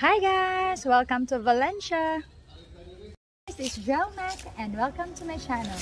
Hi guys! Welcome to Valencia! This is Mac and welcome to my channel.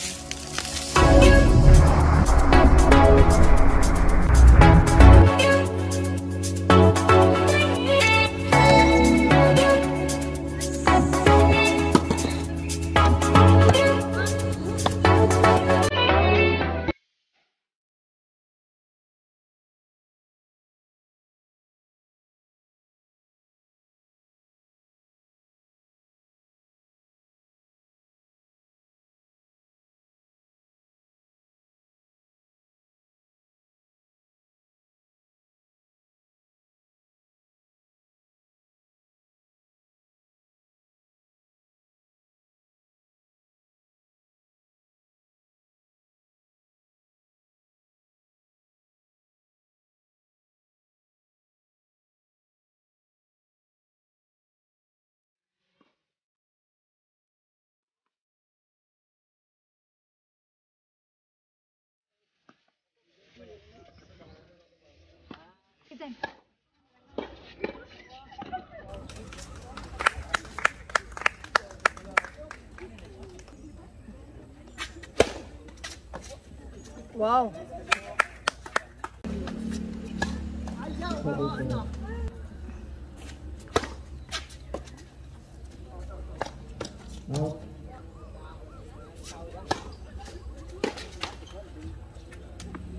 Này Wow. Wow.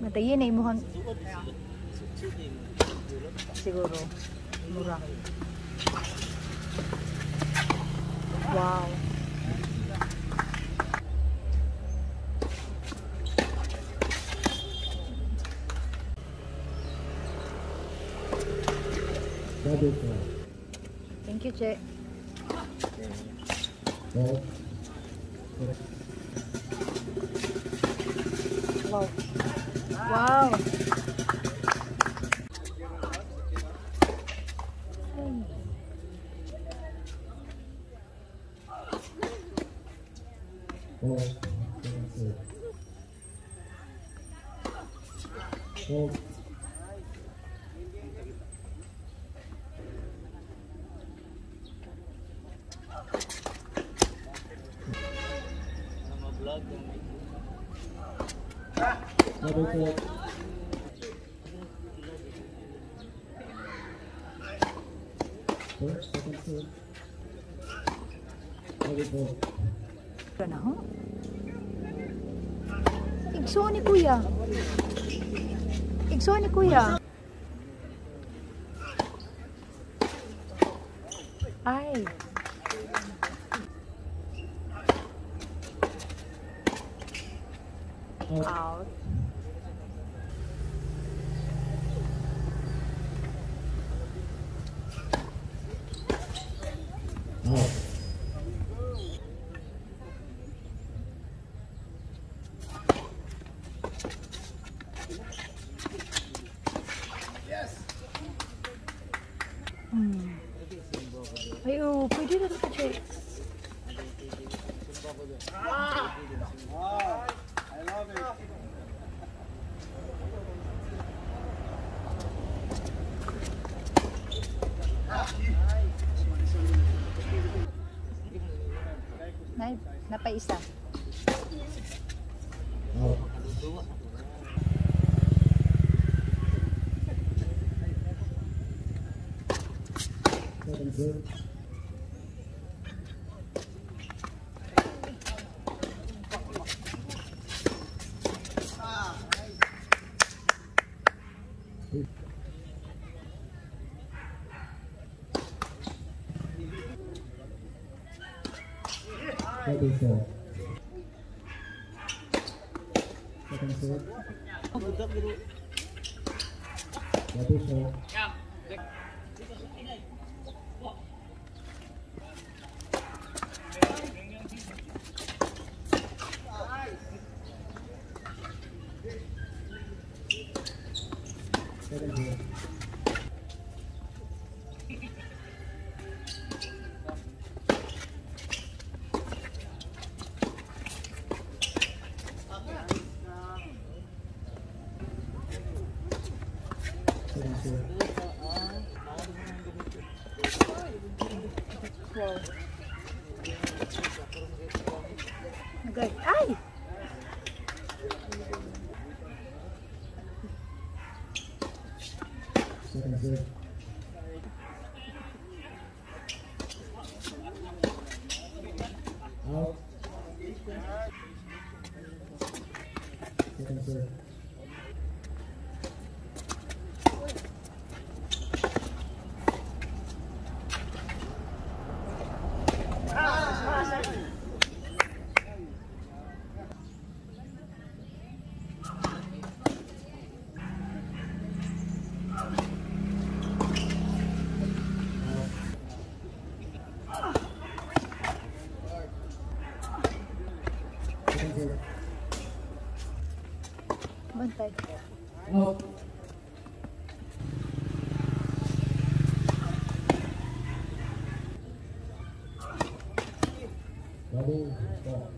Mà tí này mua hơn 식으로. 무랑 와우. 땡큐 제 네. 와우 와우 Oh, oh. Double click. First, second, third. Double click. Ano na? Igso ni Kuya. Igso ni Kuya. Ay. Out. Ay, oh, pwede na sa check. I love it. Nay, napaisa. Oh. Serve. Double four. Second serve. Double four. Second serve. Second serve. 对，哎。Vamos, vamos.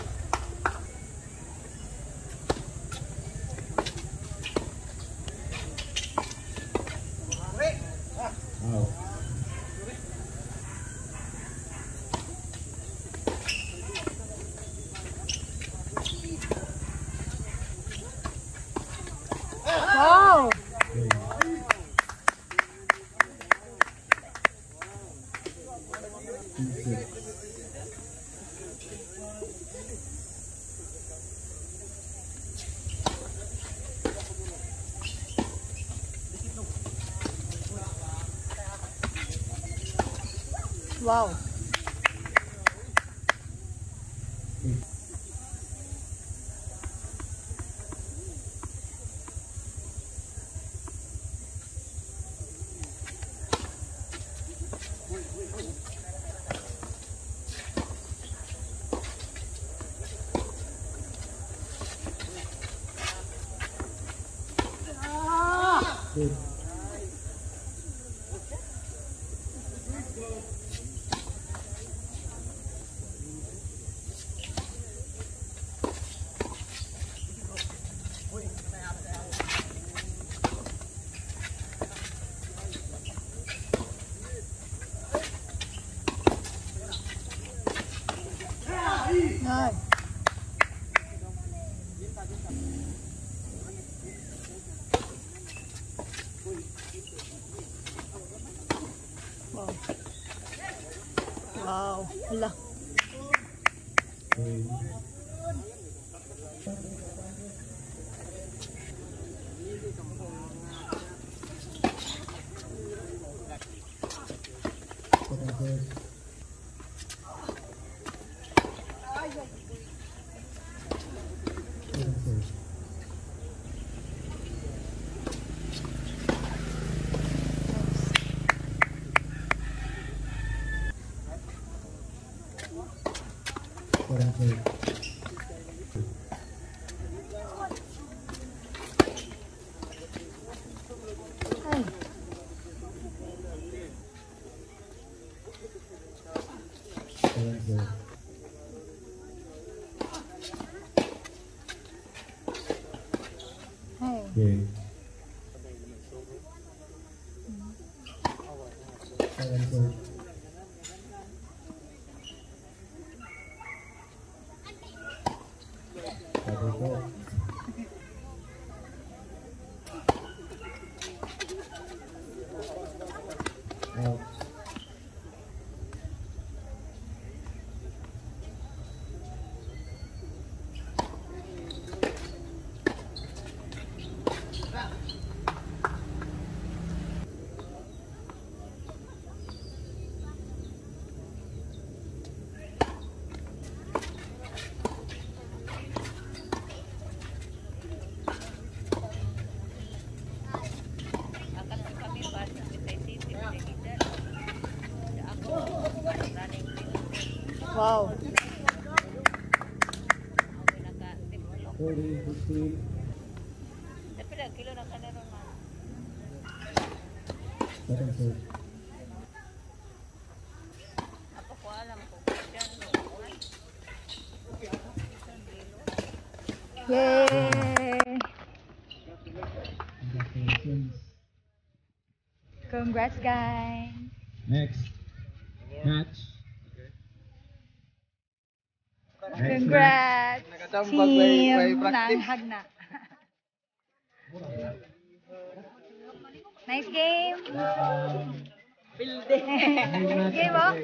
Wow! Good. Wow. Wow. Hala. Thank you. Amen. Happy birthday. 30, 50. Depende, kilo na kanin ron man. Parang. Ako ko alam ko. Diyan mo. Yay! Congrats, guys. Next. Match. Congrats! Team Nanghag na. nice game! Building! nice game, oh!